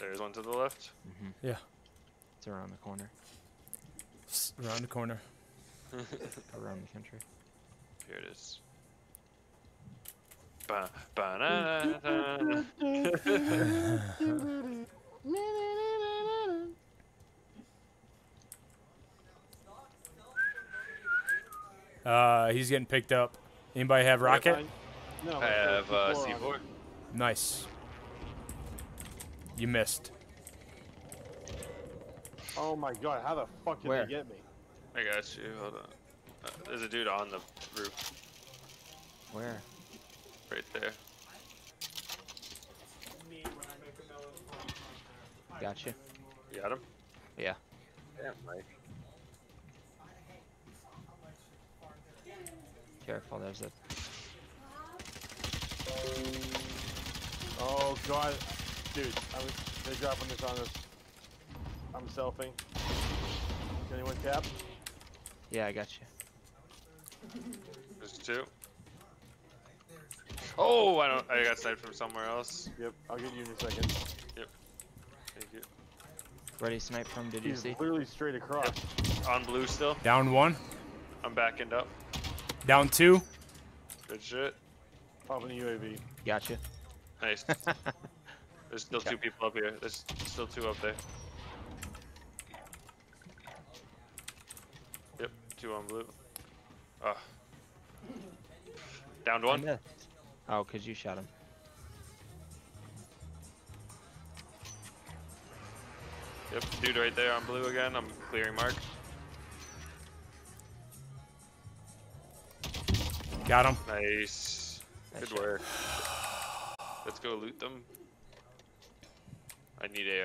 There's one to the left. Mm-hmm. Yeah. It's around the corner, S- Around the corner. around the country. Here it is. Ba, ba. Uh, he's getting picked up. Anybody have rocket? No. I have uh, C4 on C4. it. Nice. You missed. Oh my god, how the fuck did Where? they get me? I got you. Hold on. Uh, there's a dude on the roof Where? right there. Gotcha. You got him? Yeah. Damn, Mike. Careful, there's a. Oh god. Dude, I'm, they're dropping this on us. I'm selfing. Can anyone tap? Yeah, I got you. There's two. Oh, I don't. I got sniped from somewhere else. Yep, I'll get you in a second. Yep. Thank you. Ready snipe from? Did you He's see? literally straight across. On blue still. Down one. I'm backing up. Down two. Good shit. Popping the UAV. Gotcha. Nice. There's still two people up here. There's still two up there. Yep, two on blue. Ah. Downed I one. missed. Oh, cause you shot him. Yep, dude right there on blue again. I'm clearing mark. Got him. Nice. Nice Good work. Let's go loot them. I need AR.